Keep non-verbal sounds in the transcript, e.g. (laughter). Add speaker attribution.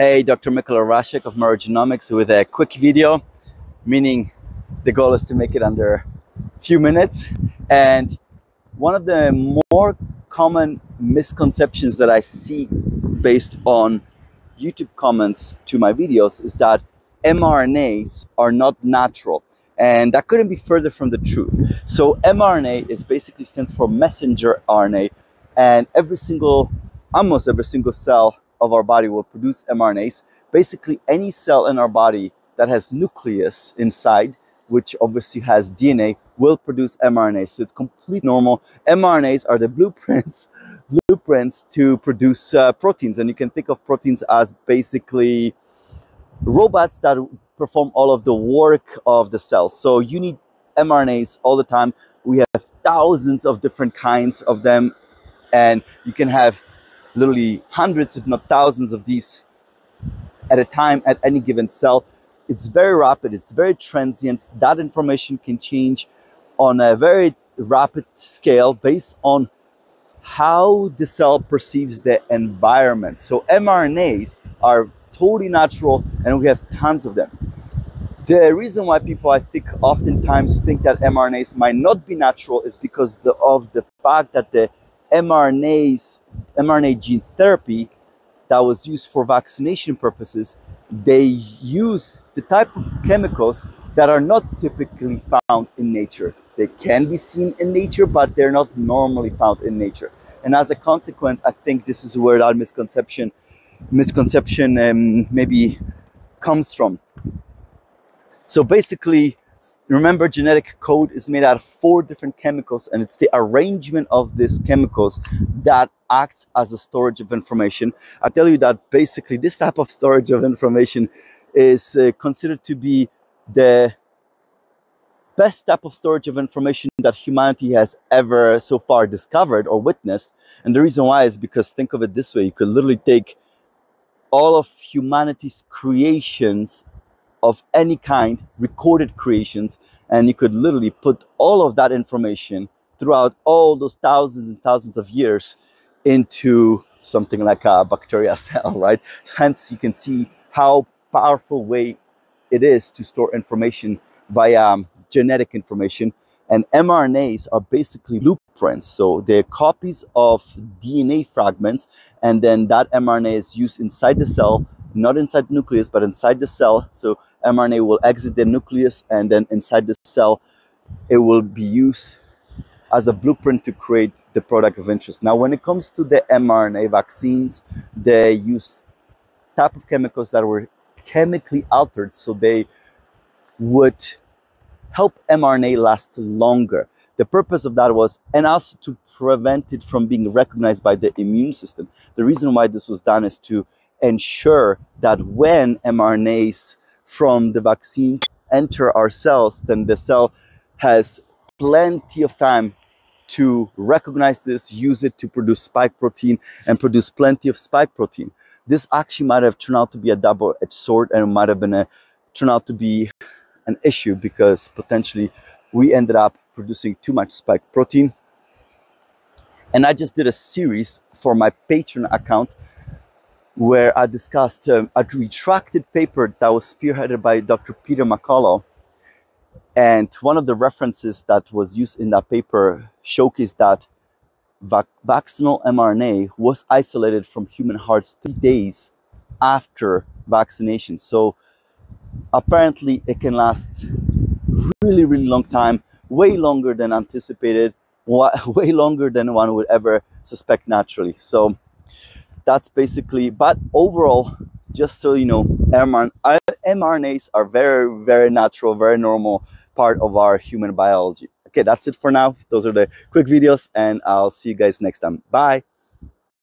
Speaker 1: Hey, Dr. Mikolaj Raszek of Merogenomics with a quick video, meaning the goal is to make it under a few minutes. And one of the more common misconceptions that I see based on YouTube comments to my videos is that mRNAs are not natural. And that couldn't be further from the truth. So mRNA is basically stands for messenger RNA and every single, almost every single cell of our body will produce mRNAs. Basically, any cell in our body that has nucleus inside, which obviously has DNA, will produce mRNAs. So it's completely normal. mRNAs are the blueprints (laughs) blueprints to produce uh, proteins. And you can think of proteins as basically robots that perform all of the work of the cell. So you need mRNAs all the time. We have thousands of different kinds of them. And you can have literally hundreds, if not thousands of these at a time at any given cell. It's very rapid, it's very transient. That information can change on a very rapid scale based on how the cell perceives the environment. So mRNAs are totally natural and we have tons of them. The reason why people, I think, oftentimes think that mRNAs might not be natural is because the, of the fact that the mRNAs, mRNA gene therapy that was used for vaccination purposes, they use the type of chemicals that are not typically found in nature. They can be seen in nature, but they're not normally found in nature. And as a consequence, I think this is where that misconception, misconception um, maybe comes from. So basically, remember genetic code is made out of four different chemicals and it's the arrangement of these chemicals that acts as a storage of information. I tell you that basically this type of storage of information is uh, considered to be the best type of storage of information that humanity has ever so far discovered or witnessed. And the reason why is because think of it this way you could literally take all of humanity's creations of any kind, recorded creations, and you could literally put all of that information throughout all those thousands and thousands of years into something like a bacteria (laughs) cell, right? Hence, you can see how powerful way it is to store information via um, genetic information. And mRNAs are basically blueprints. So they're copies of DNA fragments, and then that mRNA is used inside the cell not inside the nucleus, but inside the cell. So mRNA will exit the nucleus and then inside the cell, it will be used as a blueprint to create the product of interest. Now, when it comes to the mRNA vaccines, they use type of chemicals that were chemically altered so they would help mRNA last longer. The purpose of that was, and also to prevent it from being recognized by the immune system. The reason why this was done is to ensure that when mRNAs from the vaccines enter our cells, then the cell has plenty of time to recognize this, use it to produce spike protein and produce plenty of spike protein. This actually might have turned out to be a double-edged sword and it might have been a turned out to be an issue because potentially we ended up producing too much spike protein. And I just did a series for my Patreon account where I discussed um, a retracted paper that was spearheaded by Dr. Peter McCullough. And one of the references that was used in that paper showcased that vac vaccinal mRNA was isolated from human hearts three days after vaccination. So apparently it can last really, really long time, way longer than anticipated, (laughs) way longer than one would ever suspect naturally. So that's basically, but overall, just so you know, mRNAs are very, very natural, very normal part of our human biology. Okay, that's it for now. Those are the quick videos and I'll see you guys next time. Bye.